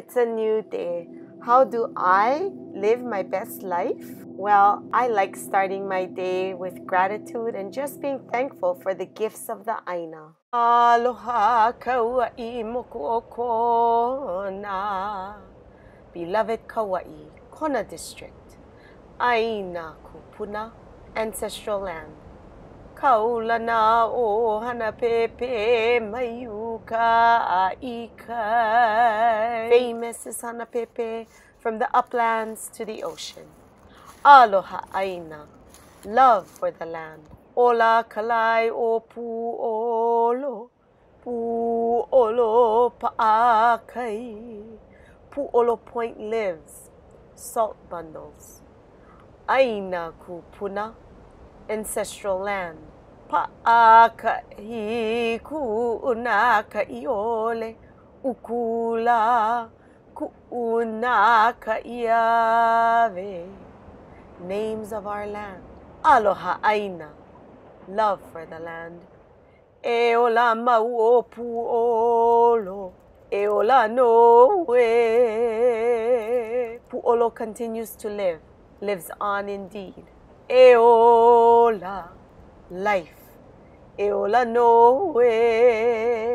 it's a new day. How do I live my best life? Well, I like starting my day with gratitude and just being thankful for the gifts of the Aina. Aloha kauai mokokona. Beloved Kauai, Kona District. Aina kupuna, ancestral land. Kaulana o Hanapepe mayuka aikai. Famous is Hanapepe from the uplands to the ocean. Aloha aina, love for the land. Ola kalai o pu'olo, pu olo pa'akai. Pu'olo point lives, salt bundles. Aina kupuna, ancestral land. Pa'akahi ku'una ka'iole ukula ku'una ka'iave. Names of our land. Aloha aina, love for the land. E ola mau o pu'olo, e ola no e. Pu'olo continues to live, lives on indeed. E ola, life. Eola ola no e.